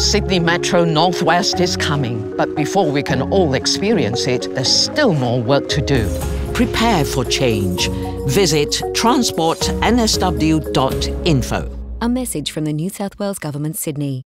Sydney Metro Northwest is coming, but before we can all experience it, there's still more work to do. Prepare for change. Visit transportnsw.info. A message from the New South Wales Government, Sydney.